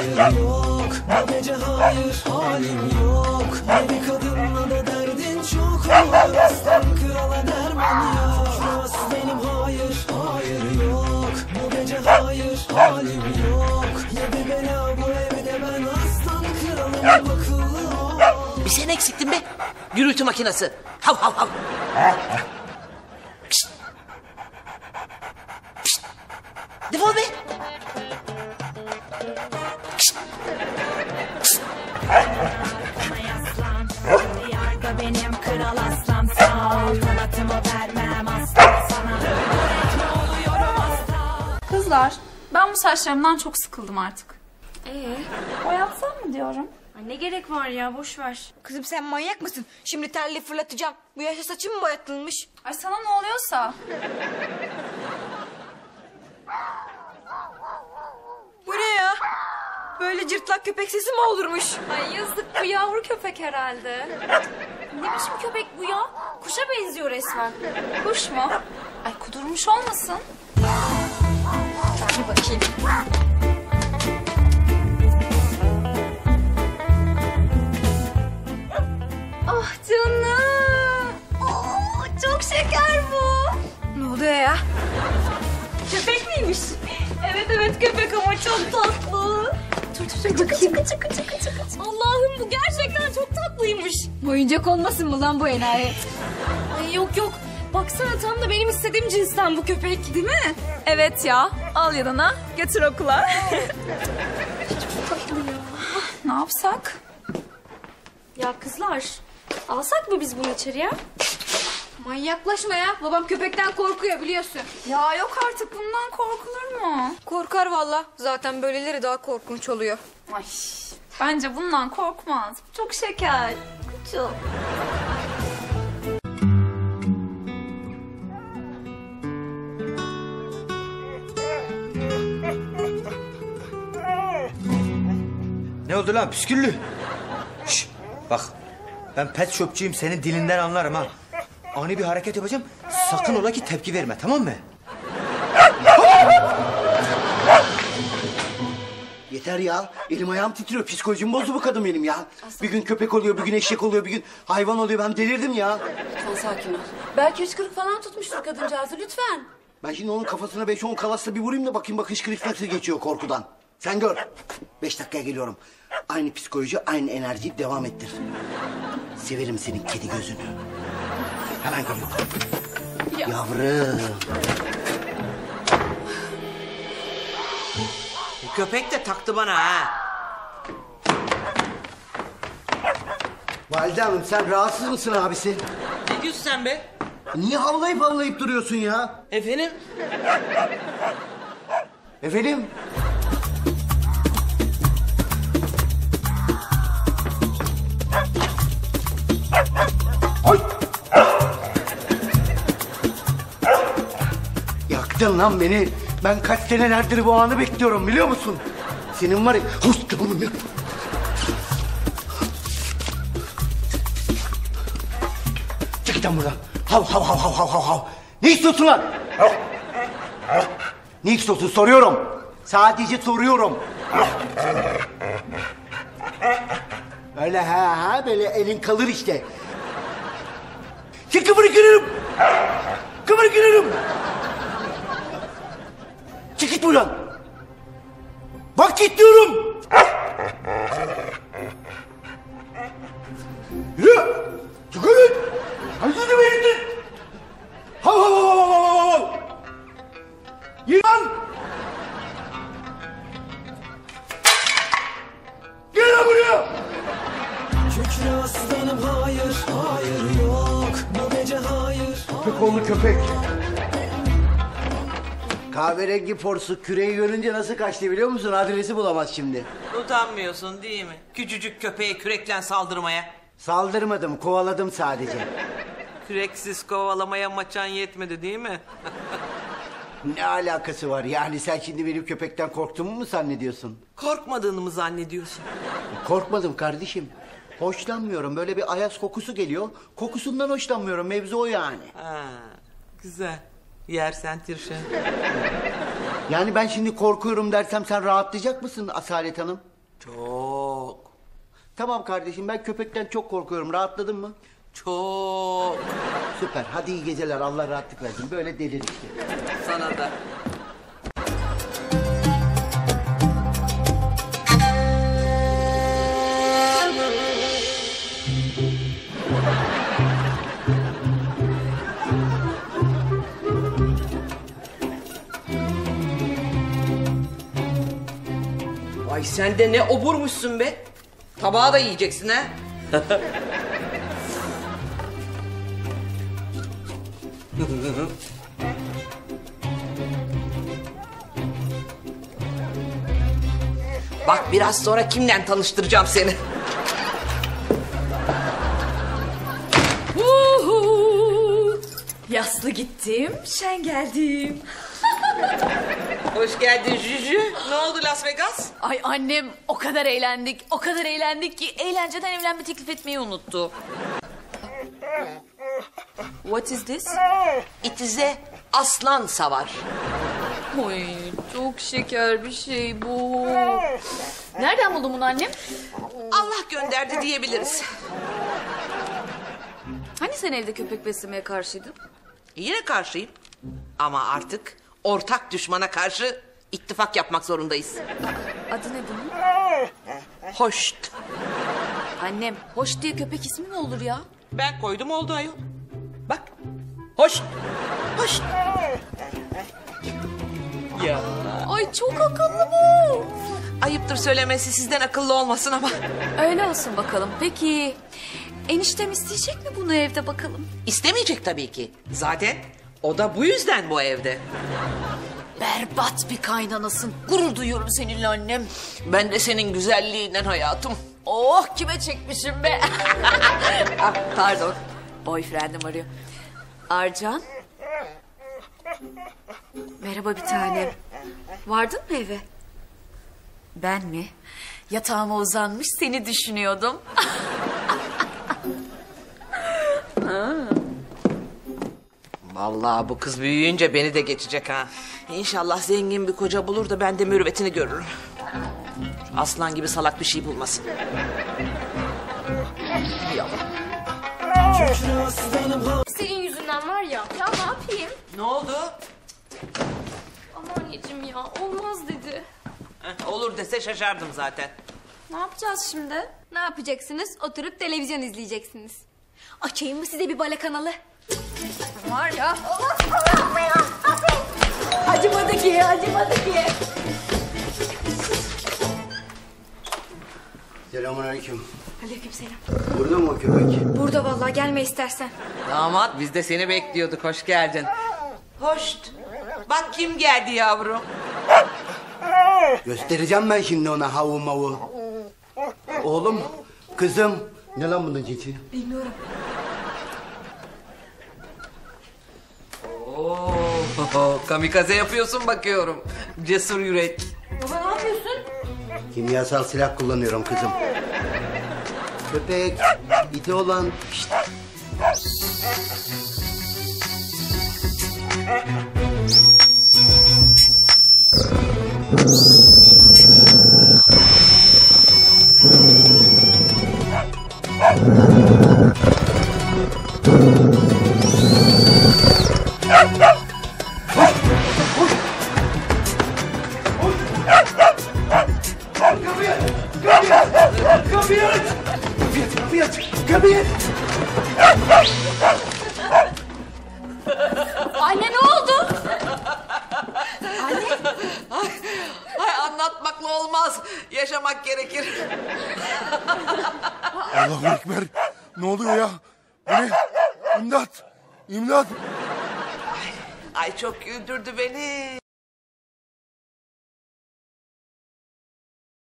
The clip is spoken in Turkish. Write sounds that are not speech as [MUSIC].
hayır yok Bu gece hayır halim yok Ne bir kadınla da derdin çok olur Aslan krala derman yok Şurası benim hayır hayır yok Bu gece hayır halim yok Yedi bela bu evde ben aslan kralım akıllı ol Bir sen eksiktin be. Gürültü makinesi. Hav hav hav. Pişt. Pişt. Defol be. Aslan Diyarda benim kral aslan Sağ ol kanatımı vermem asla sana Ne oluyorum asla Kızlar, ben bu saçlarımdan çok sıkıldım artık. Ee, Boyatsam mı diyorum? ay ne gerek var ya boş ver. Kızım sen manyak mısın? Şimdi terli fırlatacağım. Bu yaşta saçım mı boyatılmış? Ay sana ne oluyorsa. Bu ne ya? Böyle cırtlak köpek sesi mi olurmuş? Ay yazık bu yavru köpek herhalde. Ne biçim köpek bu ya? Kuşa benziyor resmen. Kuş mu? Ay kudurmuş olmasın. Bir bakayım. Ah canım. Oo, çok şeker bu. Ne oluyor ya? Köpek miymiş? Evet evet köpek ama çok tatlı. Dur dur dur bakayım. Allah'ım bu gerçekten çok tatlıymış. Oyuncak olmasın mı lan bu enayi? Ay yok yok. Baksana tam da benim istediğim cinsten bu köpek. Değil mi? Evet ya. Al yanına götür okula. [LAUGHS] ne yapsak? Ya kızlar alsak mı biz bunu içeriye? Manyaklaşma ya. Babam köpekten korkuyor biliyorsun. Ya yok artık bundan korkulur mu? Korkar valla. Zaten böyleleri daha korkunç oluyor. Ay bence bundan korkmaz. Çok şeker. Çok. Ne oldu lan püsküllü? Şş, bak ben pet shopçuyum senin dilinden anlarım ha. Ani bir hareket yapacağım. Sakın ola ki tepki verme tamam mı? Yeter ya. Elim ayağım titriyor. Psikolojim bozdu bu kadın benim ya. Bir gün köpek oluyor, bir gün eşek oluyor, bir gün hayvan oluyor. Ben delirdim ya. Sen sakin ol. Belki 140 falan tutmuştur kadıncağızı lütfen. Ben şimdi onun kafasına beş on kalasla bir vurayım da bakayım bakış kriz nasıl geçiyor korkudan. Sen gör. Beş dakikaya geliyorum. Aynı psikoloji, aynı enerjiyi devam ettir. Severim senin kedi gözünü. Hemen geliyorum. Yavrum. Köpek de taktı bana ha. Valide Hanım sen rahatsız mısın abisi? Ne diyorsun sen be? Niye havlayıp havlayıp duruyorsun ya? Efendim? Efendim? Yaktın lan beni. Ben kaç senelerdir bu anı bekliyorum biliyor musun? Senin var ya... Çık git lan buradan. Hav hav hav hav hav hav hav. Ne istiyorsun lan? Ne istiyorsun soruyorum. Sadece soruyorum. Öyle ha ha böyle elin kalır işte. Çık kıvırı kırarım. Kıvırı kırarım. Çık git buradan. Bak git diyorum. Yürü. Çık git. Hadi de beni. Hav hav hav hav hav hav hav. Yürü lan. Gel lan buraya. Kükre aslanım hayır hayır yok Bu gece hayır Köpek oğlu köpek. Kahverengi porsu küreği görünce nasıl kaçtı biliyor musun? Adresi bulamaz şimdi. Utanmıyorsun değil mi? Küçücük köpeğe kürekle saldırmaya. Saldırmadım, kovaladım sadece. Küreksiz kovalamaya maçan yetmedi değil mi? Ne alakası var? Yani sen şimdi benim köpekten korktuğumu mu zannediyorsun? Korkmadığını mı zannediyorsun? Korkmadım kardeşim. Hoşlanmıyorum. Böyle bir ayaz kokusu geliyor. Kokusundan hoşlanmıyorum. Mevzu o yani. Ha, güzel. Yersen tirşen. Yani ben şimdi korkuyorum dersem sen rahatlayacak mısın Asalet Hanım? Çok. Tamam kardeşim ben köpekten çok korkuyorum. Rahatladın mı? Çok. Süper. Hadi iyi geceler. Allah rahatlık versin. Böyle delir işte. Sana da. Ay sen de ne oburmuşsun be. Tabağı da yiyeceksin ha. [LAUGHS] Bak biraz sonra kimle tanıştıracağım seni. Uhu. Yaslı gittim, şen geldim. [LAUGHS] Hoş geldin Jüjü. Ne oldu Las Vegas? Ay annem o kadar eğlendik, o kadar eğlendik ki eğlenceden evlenme teklif etmeyi unuttu. What is this? İtize aslan savar. Oy çok şeker bir şey bu. Nereden buldun bunu annem? Allah gönderdi diyebiliriz. Hani sen evde köpek beslemeye karşıydın? Yine karşıyım. Ama artık ortak düşmana karşı ittifak yapmak zorundayız. Adı ne bunun? Hoşt. Annem, hoş diye köpek ismi mi olur ya? Ben koydum oldu ayol. Bak. Hoşt. Hoşt. Ya. Ay çok akıllı bu. Ayıptır söylemesi sizden akıllı olmasın ama. Öyle olsun bakalım. Peki eniştem isteyecek mi bunu evde bakalım? İstemeyecek tabii ki. Zaten o da bu yüzden bu evde. Berbat bir kaynanasın. Gurur duyuyorum seninle annem. Ben de senin güzelliğinden hayatım. Oh kime çekmişim be. [LAUGHS] ah, pardon. Boyfriendim arıyor. Arcan. Merhaba bir tanem. Vardın mı eve? Ben mi? Yatağıma uzanmış seni düşünüyordum. [LAUGHS] Vallahi bu kız büyüyünce beni de geçecek ha. İnşallah zengin bir koca bulur da ben de mürüvvetini görürüm. Aslan gibi salak bir şey bulmasın. Senin yüzünden var ya. Ya ne yapayım? Ne oldu? Ama anneciğim ya olmaz dedi. Heh, olur dese şaşardım zaten. Ne yapacağız şimdi? Ne yapacaksınız? Oturup televizyon izleyeceksiniz. Açayım mı size bir bale kanalı? Var ya. acımadı ki, acımadı ki. Selamünaleyküm. Aleykümselam. Burada mı o köpek? Burada vallahi gelme istersen. Damat biz de seni bekliyorduk. Hoş geldin. Hoş. Bak kim geldi yavrum. Göstereceğim ben şimdi ona havu mavu. Oğlum, kızım. Ne lan bunun cinsi? Oo, kamikaze yapıyorsun bakıyorum. Cesur yürek. Baba ne yapıyorsun? Kimyasal silah kullanıyorum kızım. Köpek, iti olan. Şşt. Anlatmakla olmaz. Yaşamak gerekir. [LAUGHS] Allahu Ekber. Ne oluyor ya? Bu ne? İmdat! İmdat! Ay çok güldürdü beni.